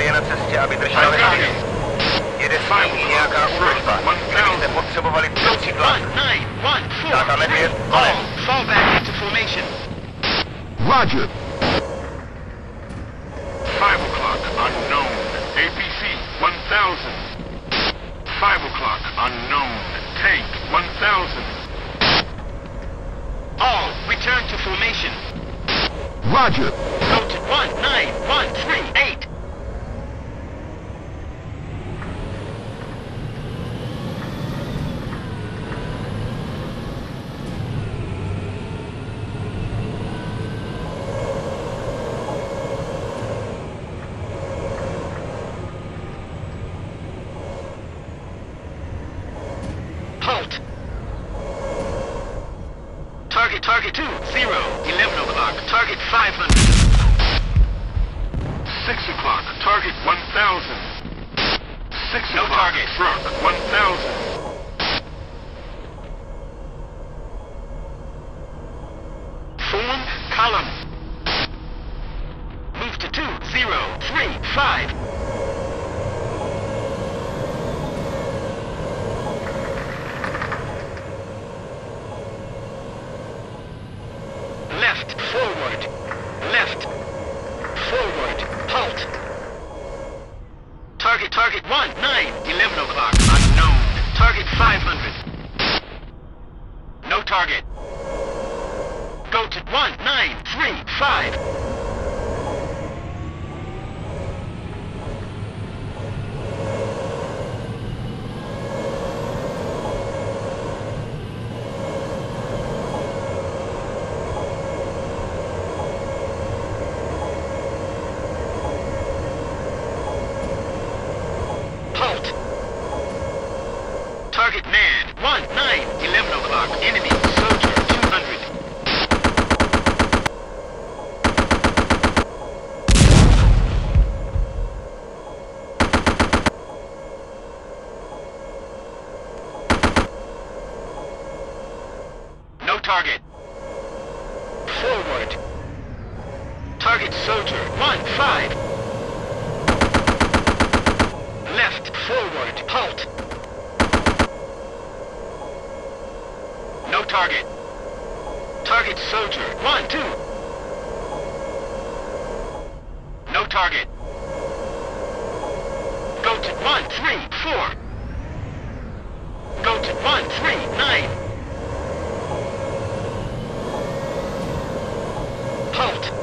je na cestě, aby držela vesmír. Jede s ní nějaká údržba. Kdybyste potřebovali překřidlat. Táta medvěd, kolem. Fall back into formation. Roger. 5 o'clock, unknown. APC, 1000. 5 o'clock, unknown. Tank, 1000. All return to formation. Roger. Go to 19138. 52, 0, 11 o'clock, target 500. 6 o'clock, target 1,000. 6 no o'clock, target. truck 1,000. Form column. Move to 2, 0, 3, 5. Go to 1935. Halt. Target man, 1, 9, 11 o'clock. Enemy, soldier, 200. No target. Forward. Target soldier, 1, 5. Left, forward, halt. No target. Target soldier, 1, 2. No target. Go to 1, 3, 4. Go to 1, 3, 9. Halt.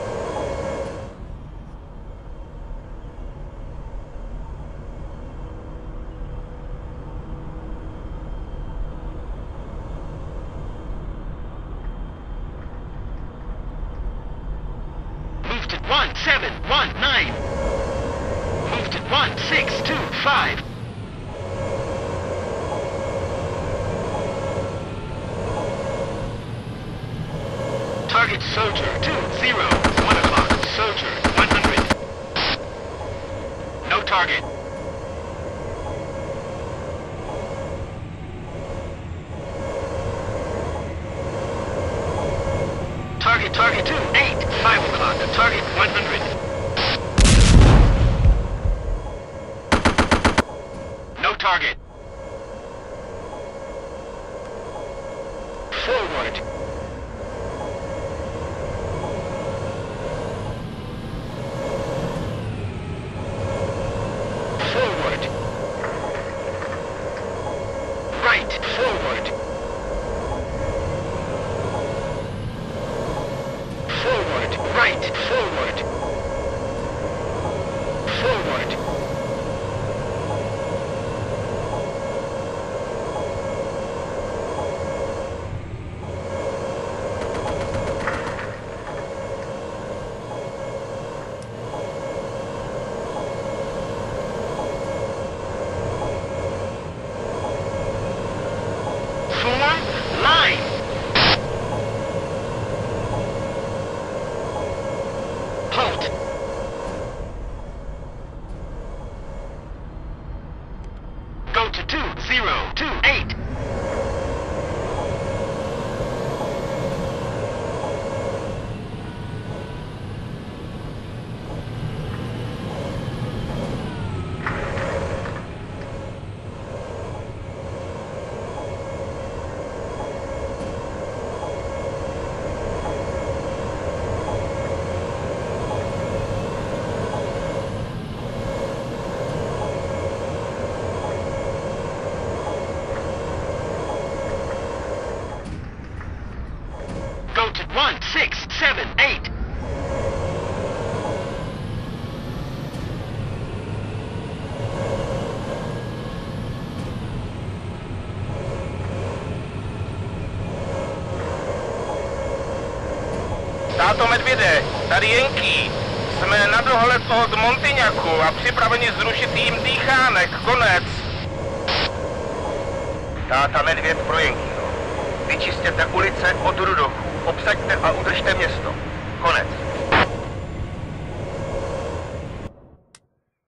Move to 1719. Move to 1625. Target soldier 2 0 1 o'clock. Soldier 100. No target. Target, target 2 8 5 o'clock. Target 100. No target. fight forward. Medvěde, tady Jenký. Jsme na dohled od Montignaku a připraveni zrušit jim dýchánek. Konec. Táta medvěd pro Jenkýho. Vyčistěte ulice od Rudochu. Obsaďte a udržte město. Konec.